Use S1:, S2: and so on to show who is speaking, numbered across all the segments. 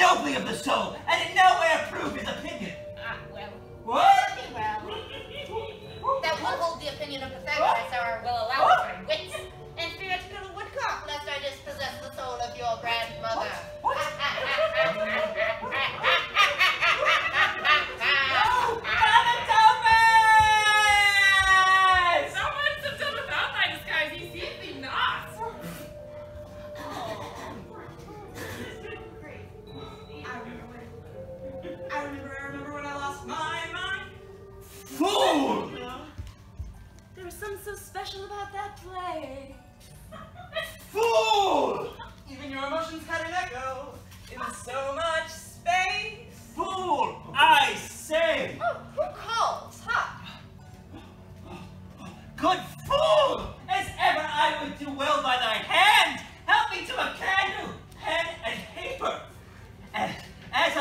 S1: nobly of the soul, and in no way proved his opinion.
S2: Ah, well.
S1: What?
S2: Well. that will hold the opinion of the or will allow it for wits.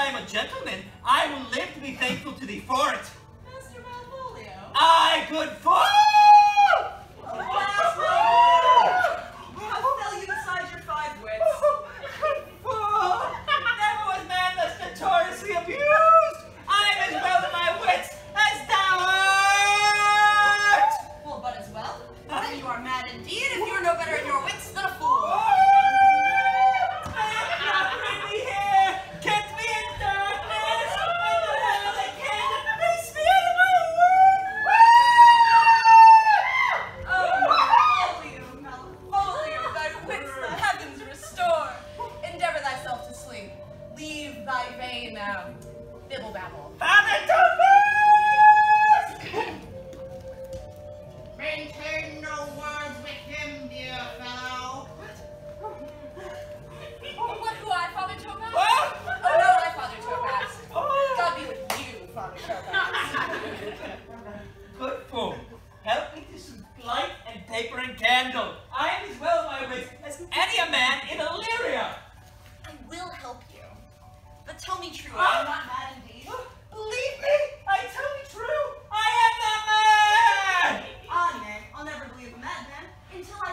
S2: I
S1: am a gentleman, I will live to be thankful to thee for it.
S3: Mr. Malvolio.
S1: Aye, good fool!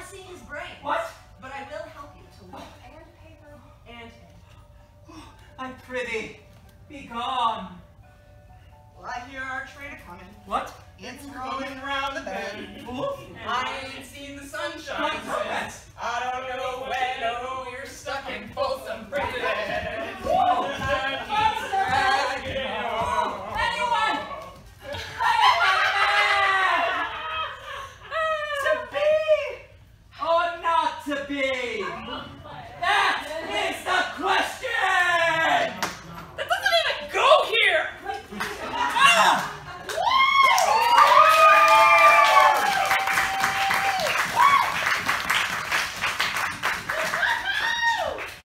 S3: see his brain.
S1: What?
S3: But I will help you to look oh. and paper and pen.
S1: I prithee, be gone.
S3: Well, I hear our train a coming.
S1: What?
S3: It's coming round the bend. I ain't seen the sunshine.